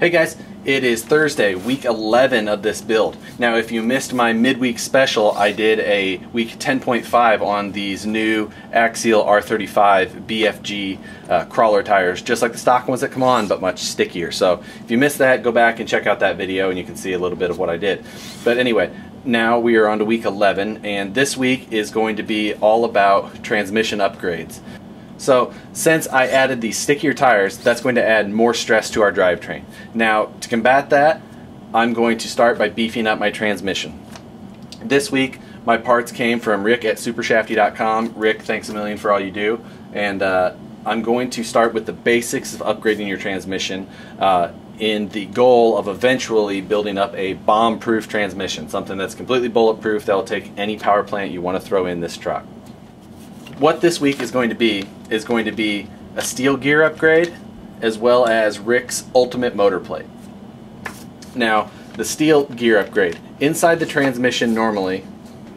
Hey guys, it is Thursday, week 11 of this build. Now if you missed my midweek special, I did a week 10.5 on these new Axial R35 BFG uh, crawler tires, just like the stock ones that come on, but much stickier. So if you missed that, go back and check out that video and you can see a little bit of what I did. But anyway, now we are on to week 11 and this week is going to be all about transmission upgrades. So since I added these stickier tires, that's going to add more stress to our drivetrain. Now to combat that, I'm going to start by beefing up my transmission. This week, my parts came from Rick at supershafty.com. Rick, thanks a million for all you do. And uh, I'm going to start with the basics of upgrading your transmission uh, in the goal of eventually building up a bomb-proof transmission, something that's completely bulletproof that will take any power plant you want to throw in this truck what this week is going to be is going to be a steel gear upgrade as well as Rick's ultimate motor plate. Now, the steel gear upgrade. Inside the transmission normally,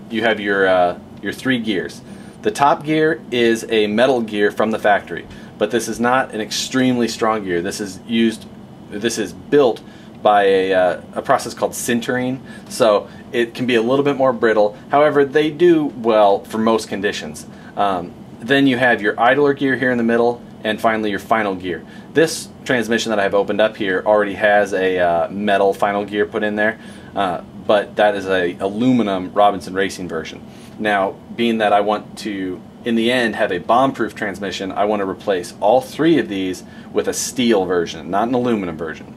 you have your, uh, your three gears. The top gear is a metal gear from the factory, but this is not an extremely strong gear. This is used, this is built by a, uh, a process called sintering, so it can be a little bit more brittle. However, they do well for most conditions. Um, then you have your idler gear here in the middle, and finally your final gear. This transmission that I have opened up here already has a uh, metal final gear put in there, uh, but that is a aluminum Robinson Racing version. Now, being that I want to, in the end, have a bomb-proof transmission, I want to replace all three of these with a steel version, not an aluminum version.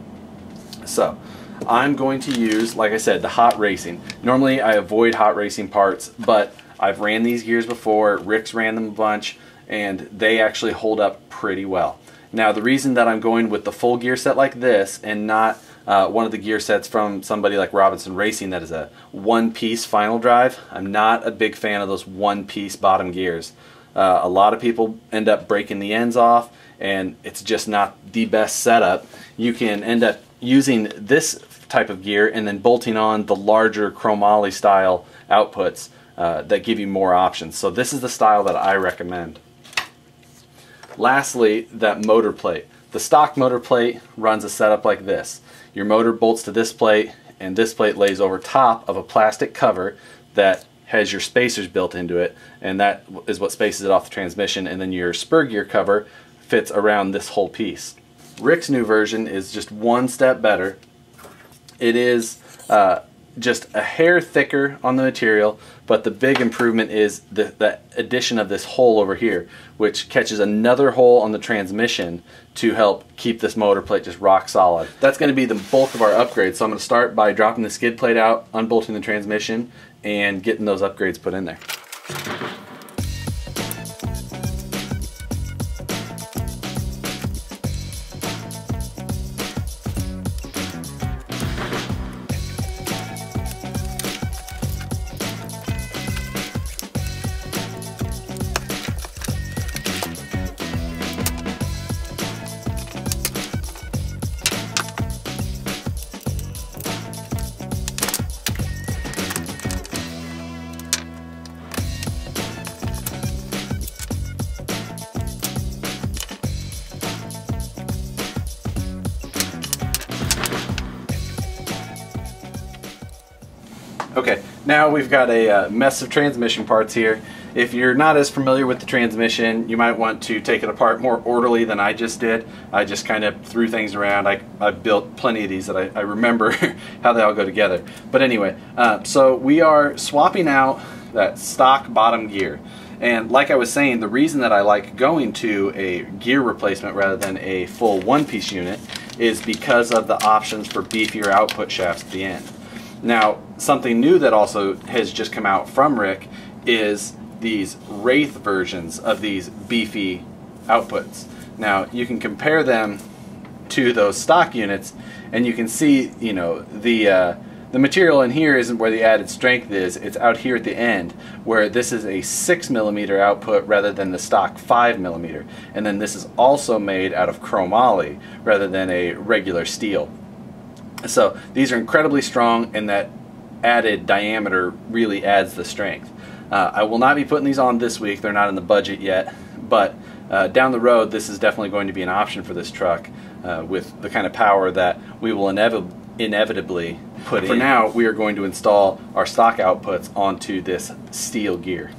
So, I'm going to use, like I said, the hot racing. Normally I avoid hot racing parts, but I've ran these gears before, Rick's ran them a bunch, and they actually hold up pretty well. Now the reason that I'm going with the full gear set like this and not uh, one of the gear sets from somebody like Robinson Racing that is a one-piece final drive, I'm not a big fan of those one-piece bottom gears. Uh, a lot of people end up breaking the ends off and it's just not the best setup. You can end up using this type of gear and then bolting on the larger chromoly style outputs uh, that give you more options. So this is the style that I recommend. Lastly, that motor plate. The stock motor plate runs a setup like this. Your motor bolts to this plate and this plate lays over top of a plastic cover that has your spacers built into it and that is what spaces it off the transmission and then your spur gear cover fits around this whole piece. Rick's new version is just one step better. It is uh, just a hair thicker on the material, but the big improvement is the, the addition of this hole over here, which catches another hole on the transmission to help keep this motor plate just rock solid. That's going to be the bulk of our upgrades, so I'm going to start by dropping the skid plate out, unbolting the transmission, and getting those upgrades put in there. Now we've got a uh, mess of transmission parts here. If you're not as familiar with the transmission, you might want to take it apart more orderly than I just did. I just kind of threw things around. I, I built plenty of these that I, I remember how they all go together. But anyway, uh, so we are swapping out that stock bottom gear. And like I was saying, the reason that I like going to a gear replacement rather than a full one-piece unit is because of the options for beefier output shafts at the end. Now, something new that also has just come out from Rick is these Wraith versions of these beefy outputs. Now, you can compare them to those stock units, and you can see, you know, the uh, the material in here isn't where the added strength is. It's out here at the end, where this is a six millimeter output rather than the stock five millimeter, and then this is also made out of chromoly rather than a regular steel. So these are incredibly strong and that added diameter really adds the strength. Uh, I will not be putting these on this week, they're not in the budget yet, but uh, down the road this is definitely going to be an option for this truck. uh, with the kind of power that we will inevi- inevitably put in. For now, we are going to install our stock outputs onto this steel gear.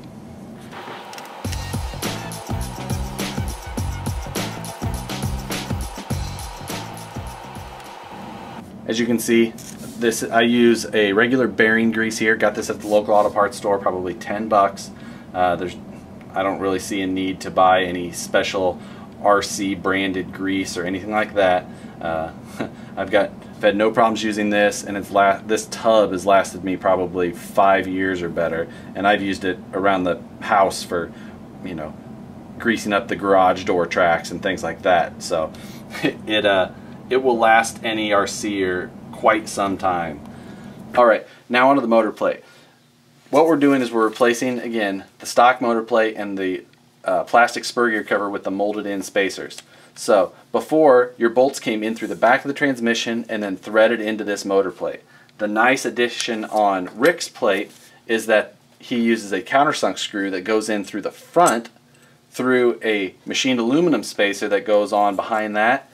As you can see, this I use a regular bearing grease here. Got this at the local auto parts store, probably 10 bucks. Uh, there's, I don't really see a need to buy any special RC branded grease or anything like that. Uh, I've got I've had no problems using this, and it's la this tub has lasted me probably five years or better, and I've used it around the house for, you know, greasing up the garage door tracks and things like that. So it uh, it will last any RCer quite some time. All right, now onto the motor plate. What we're doing is we're replacing, again, the stock motor plate and the uh, plastic spur gear cover with the molded in spacers. So before, your bolts came in through the back of the transmission and then threaded into this motor plate. The nice addition on Rick's plate is that he uses a countersunk screw that goes in through the front through a machined aluminum spacer that goes on behind that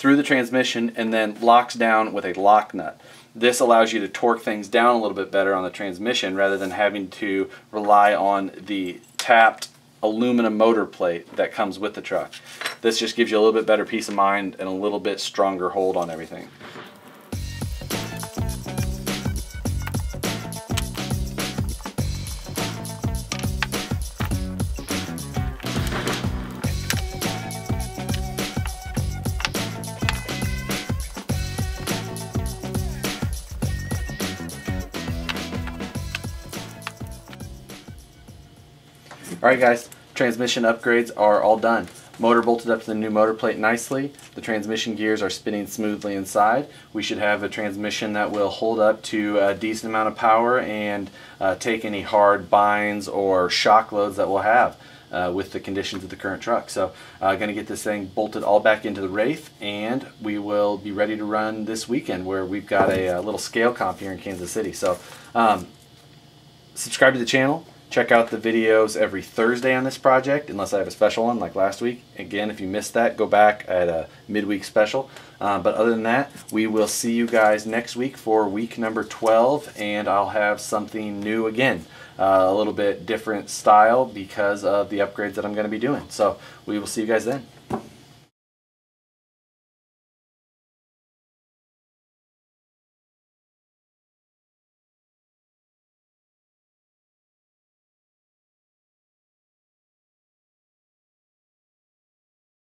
through the transmission and then locks down with a lock nut. This allows you to torque things down a little bit better on the transmission rather than having to rely on the tapped aluminum motor plate that comes with the truck. This just gives you a little bit better peace of mind and a little bit stronger hold on everything. Alright guys, transmission upgrades are all done. Motor bolted up to the new motor plate nicely. The transmission gears are spinning smoothly inside. We should have a transmission that will hold up to a decent amount of power and uh, take any hard binds or shock loads that we'll have. Uh, with the conditions of the current truck. So uh, going to get this thing bolted all back into the Wraith and we will be ready to run this weekend where we've got a, a little scale comp here in Kansas City. So um, subscribe to the channel, Check out the videos every Thursday on this project, unless I have a special one like last week. Again, if you missed that, go back at a midweek special. Uh, but other than that, we will see you guys next week for week number 12, and I'll have something new again. Uh, a little bit different style because of the upgrades that I'm going to be doing. So we will see you guys then.